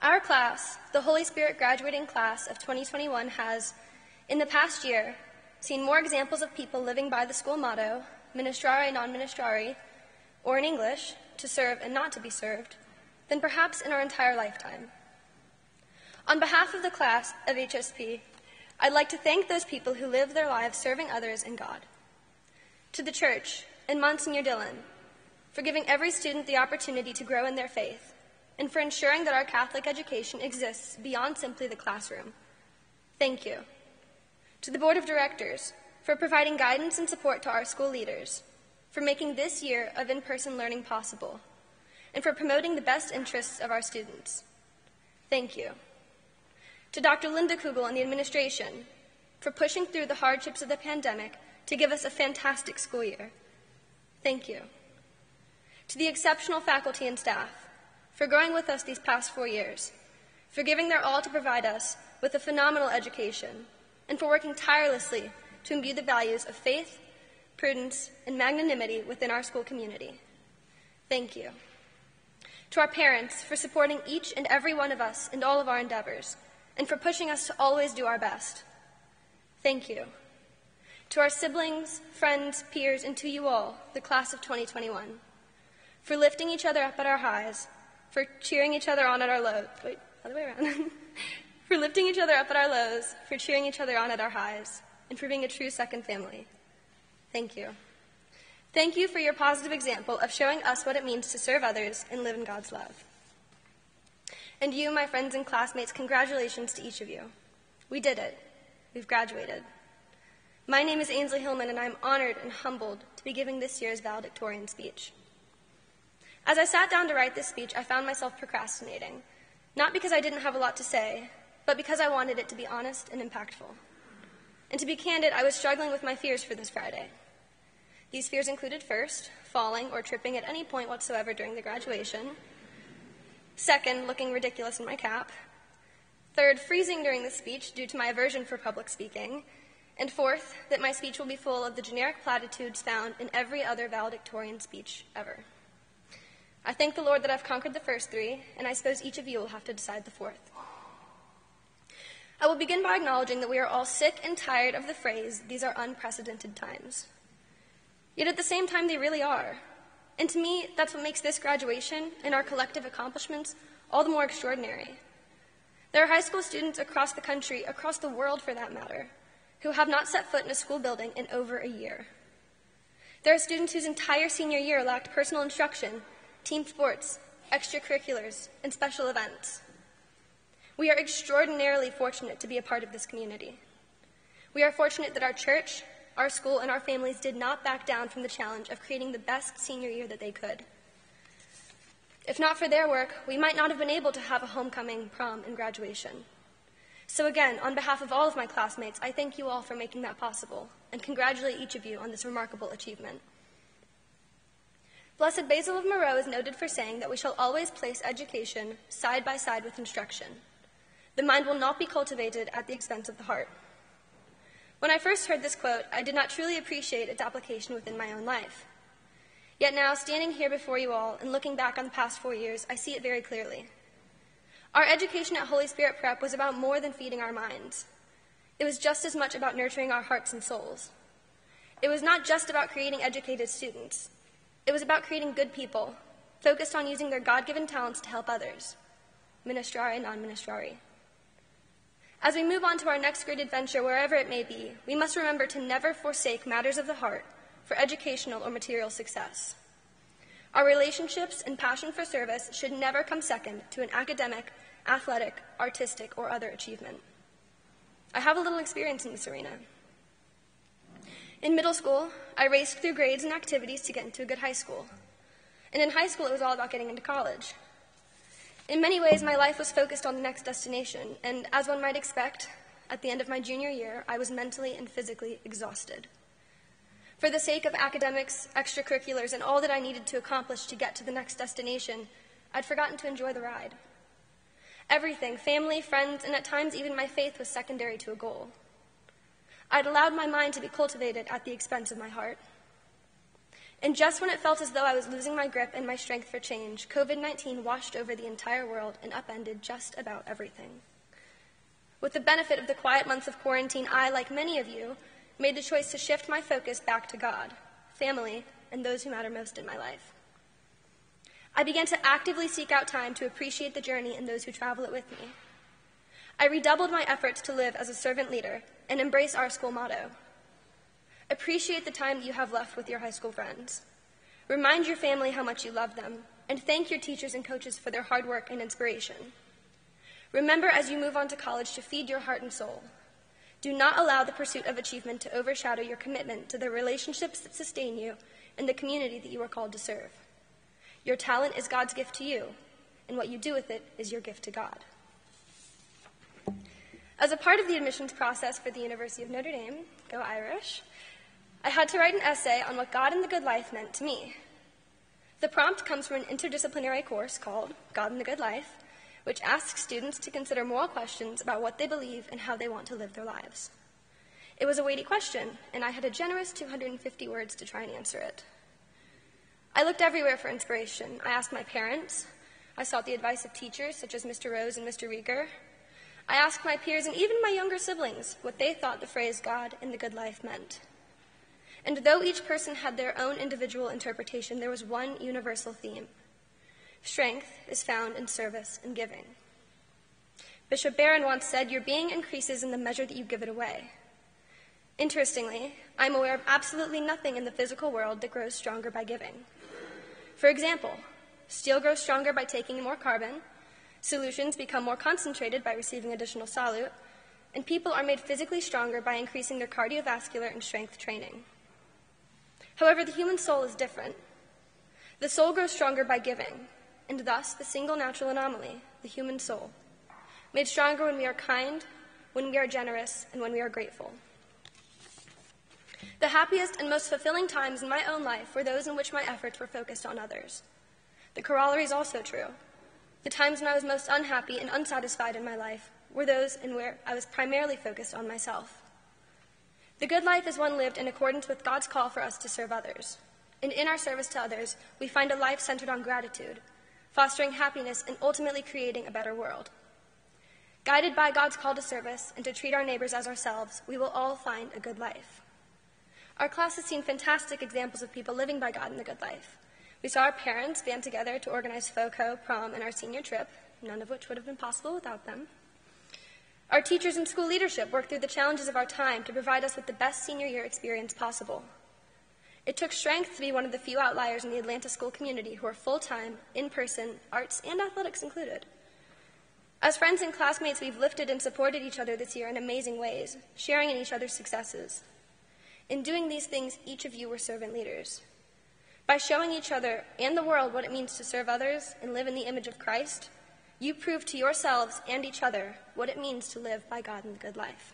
Our class, the Holy Spirit graduating class of 2021, has, in the past year, seen more examples of people living by the school motto, ministrare non ministrari, or in English, to serve and not to be served, than perhaps in our entire lifetime. On behalf of the class of HSP, I'd like to thank those people who live their lives serving others and God. To the church and Monsignor Dillon, for giving every student the opportunity to grow in their faith, and for ensuring that our Catholic education exists beyond simply the classroom. Thank you. To the Board of Directors, for providing guidance and support to our school leaders, for making this year of in person learning possible, and for promoting the best interests of our students. Thank you. To Dr. Linda Kugel and the administration, for pushing through the hardships of the pandemic to give us a fantastic school year. Thank you. To the exceptional faculty and staff, for growing with us these past four years, for giving their all to provide us with a phenomenal education, and for working tirelessly to imbue the values of faith, prudence, and magnanimity within our school community. Thank you. To our parents for supporting each and every one of us in all of our endeavors, and for pushing us to always do our best. Thank you. To our siblings, friends, peers, and to you all, the class of 2021, for lifting each other up at our highs, for cheering each other on at our lows. Wait, other way around. (laughs) for lifting each other up at our lows, for cheering each other on at our highs, and for being a true second family. Thank you. Thank you for your positive example of showing us what it means to serve others and live in God's love. And you, my friends and classmates, congratulations to each of you. We did it. We've graduated. My name is Ainsley Hillman, and I'm honored and humbled to be giving this year's valedictorian speech. As I sat down to write this speech, I found myself procrastinating, not because I didn't have a lot to say, but because I wanted it to be honest and impactful. And to be candid, I was struggling with my fears for this Friday. These fears included first, falling or tripping at any point whatsoever during the graduation. Second, looking ridiculous in my cap. Third, freezing during the speech due to my aversion for public speaking. And fourth, that my speech will be full of the generic platitudes found in every other valedictorian speech ever. I thank the Lord that I've conquered the first three, and I suppose each of you will have to decide the fourth. I will begin by acknowledging that we are all sick and tired of the phrase, these are unprecedented times. Yet at the same time, they really are. And to me, that's what makes this graduation and our collective accomplishments all the more extraordinary. There are high school students across the country, across the world for that matter, who have not set foot in a school building in over a year. There are students whose entire senior year lacked personal instruction, team sports, extracurriculars, and special events. We are extraordinarily fortunate to be a part of this community. We are fortunate that our church, our school, and our families did not back down from the challenge of creating the best senior year that they could. If not for their work, we might not have been able to have a homecoming, prom, and graduation. So, again, on behalf of all of my classmates, I thank you all for making that possible and congratulate each of you on this remarkable achievement. Blessed Basil of Moreau is noted for saying that we shall always place education side by side with instruction. The mind will not be cultivated at the expense of the heart. When I first heard this quote, I did not truly appreciate its application within my own life. Yet now, standing here before you all and looking back on the past four years, I see it very clearly. Our education at Holy Spirit Prep was about more than feeding our minds. It was just as much about nurturing our hearts and souls. It was not just about creating educated students. It was about creating good people, focused on using their God given talents to help others, ministrare non ministrari. As we move on to our next great adventure, wherever it may be, we must remember to never forsake matters of the heart for educational or material success. Our relationships and passion for service should never come second to an academic, athletic, artistic, or other achievement. I have a little experience in this arena. In middle school, I raced through grades and activities to get into a good high school. And in high school, it was all about getting into college. In many ways, my life was focused on the next destination, and as one might expect, at the end of my junior year, I was mentally and physically exhausted. For the sake of academics, extracurriculars, and all that I needed to accomplish to get to the next destination, I'd forgotten to enjoy the ride. Everything family, friends, and at times even my faith was secondary to a goal. I'd allowed my mind to be cultivated at the expense of my heart. And just when it felt as though I was losing my grip and my strength for change, COVID 19 washed over the entire world and upended just about everything. With the benefit of the quiet months of quarantine, I, like many of you, made the choice to shift my focus back to God, family, and those who matter most in my life. I began to actively seek out time to appreciate the journey and those who travel it with me. I redoubled my efforts to live as a servant leader and embrace our school motto Appreciate the time you have left with your high school friends. Remind your family how much you love them, and thank your teachers and coaches for their hard work and inspiration. Remember as you move on to college to feed your heart and soul. Do not allow the pursuit of achievement to overshadow your commitment to the relationships that sustain you and the community that you are called to serve. Your talent is God's gift to you, and what you do with it is your gift to God. As a part of the admissions process for the University of Notre Dame, go Irish, I had to write an essay on what God and the Good Life meant to me. The prompt comes from an interdisciplinary course called God and the Good Life, which asks students to consider moral questions about what they believe and how they want to live their lives. It was a weighty question, and I had a generous 250 words to try and answer it. I looked everywhere for inspiration. I asked my parents. I sought the advice of teachers such as Mr. Rose and Mr. Rieger. I asked my peers and even my younger siblings what they thought the phrase God and the good life meant. And though each person had their own individual interpretation, there was one universal theme strength is found in service and giving. Bishop Barron once said, Your being increases in the measure that you give it away. Interestingly, I'm aware of absolutely nothing in the physical world that grows stronger by giving. For example, steel grows stronger by taking more carbon, Solutions become more concentrated by receiving additional solute, and people are made physically stronger by increasing their cardiovascular and strength training. However, the human soul is different. The soul grows stronger by giving, and thus the single natural anomaly, the human soul, made stronger when we are kind, when we are generous, and when we are grateful. The happiest and most fulfilling times in my own life were those in which my efforts were focused on others. The corollary is also true. The times when I was most unhappy and unsatisfied in my life were those in where I was primarily focused on myself. The good life is one lived in accordance with God's call for us to serve others. And in our service to others, we find a life centered on gratitude, fostering happiness and ultimately creating a better world. Guided by God's call to service and to treat our neighbors as ourselves, we will all find a good life. Our class has seen fantastic examples of people living by God in the good life. We saw our parents band together to organize FOCO, prom, and our senior trip, none of which would have been possible without them. Our teachers and school leadership worked through the challenges of our time to provide us with the best senior year experience possible. It took strength to be one of the few outliers in the Atlanta school community who are full time, in person, arts and athletics included. As friends and classmates, we've lifted and supported each other this year in amazing ways, sharing in each other's successes. In doing these things, each of you were servant leaders. By showing each other and the world what it means to serve others and live in the image of Christ, you prove to yourselves and each other what it means to live by God in the good life.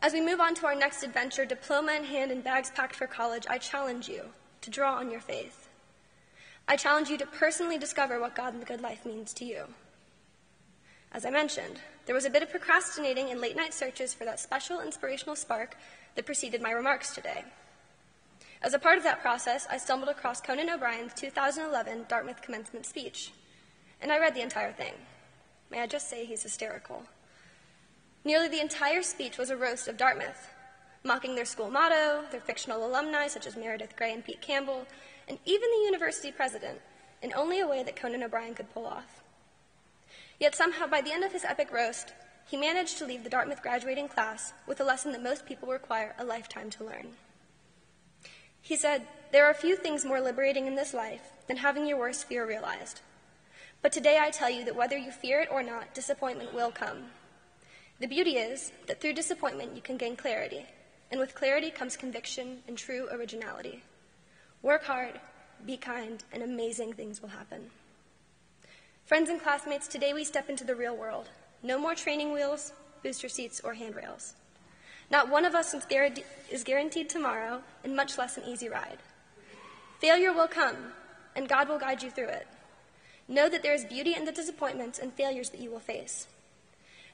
As we move on to our next adventure, diploma in hand and bags packed for college, I challenge you to draw on your faith. I challenge you to personally discover what God in the good life means to you. As I mentioned, there was a bit of procrastinating and late night searches for that special inspirational spark that preceded my remarks today. As a part of that process, I stumbled across Conan O'Brien's 2011 Dartmouth commencement speech, and I read the entire thing. May I just say he's hysterical. Nearly the entire speech was a roast of Dartmouth, mocking their school motto, their fictional alumni such as Meredith Grey and Pete Campbell, and even the university president, in only a way that Conan O'Brien could pull off. Yet somehow, by the end of his epic roast, he managed to leave the Dartmouth graduating class with a lesson that most people require a lifetime to learn. He said, There are few things more liberating in this life than having your worst fear realized. But today I tell you that whether you fear it or not, disappointment will come. The beauty is that through disappointment you can gain clarity, and with clarity comes conviction and true originality. Work hard, be kind, and amazing things will happen. Friends and classmates, today we step into the real world. No more training wheels, booster seats, or handrails. Not one of us is guaranteed tomorrow, and much less an easy ride. Failure will come, and God will guide you through it. Know that there is beauty in the disappointments and failures that you will face.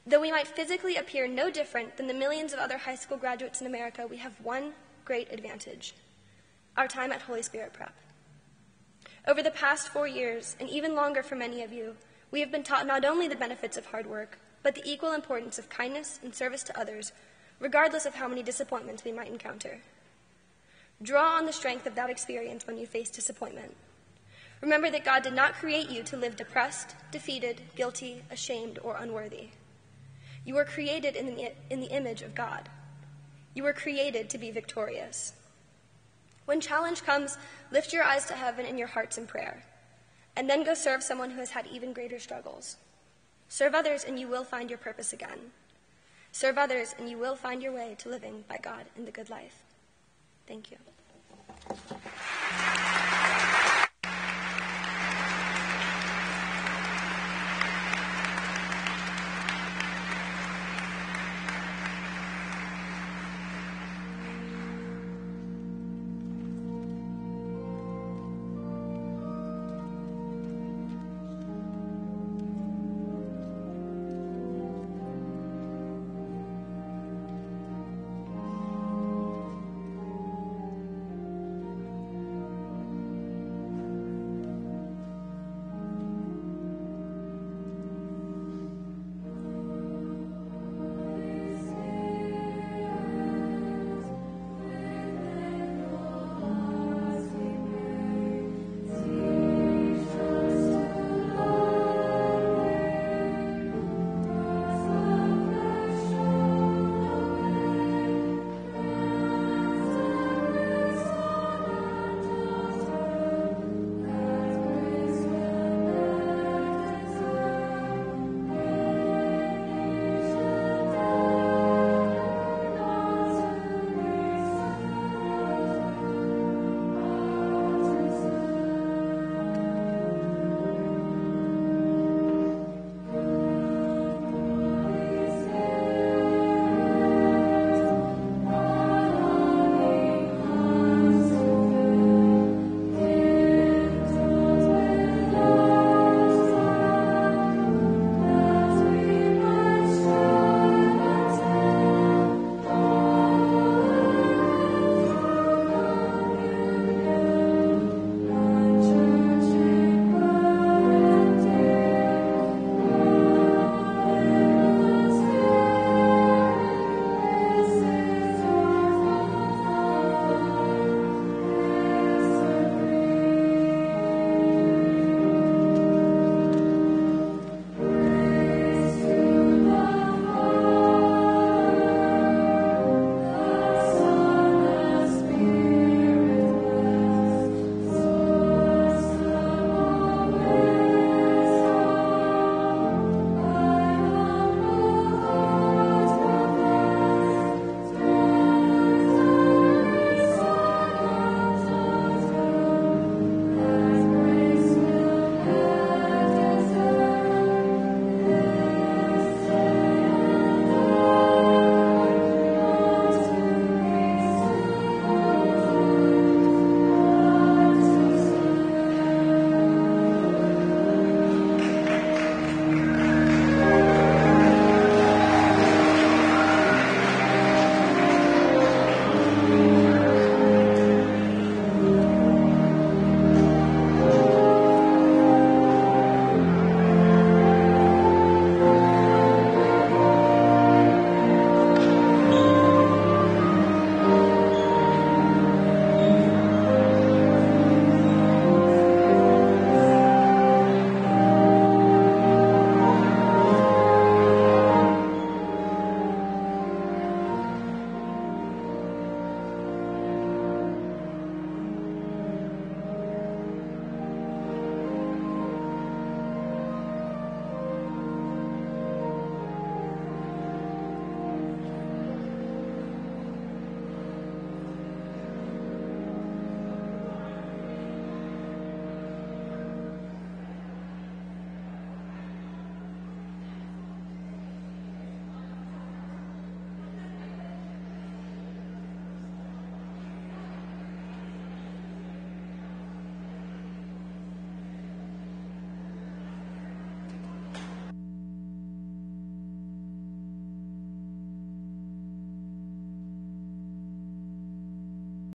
Though we might physically appear no different than the millions of other high school graduates in America, we have one great advantage. our time at Holy Spirit Prep. Over the past four years, and even longer for many of you, we have been taught not only the benefits of hard work, but the equal importance of kindness and service to others, regardless of how many disappointments we might encounter. Draw on the strength of that experience when you face disappointment. Remember that God did not create you to live depressed, defeated, guilty, ashamed, or unworthy. You were created in the, in the image of God. You were created to be victorious. When challenge comes, lift your eyes to heaven and your hearts in prayer, and then go serve someone who has had even greater struggles. Serve others, and you will find your purpose again. Serve others, and you will find your way to living by God in the good life. Thank you.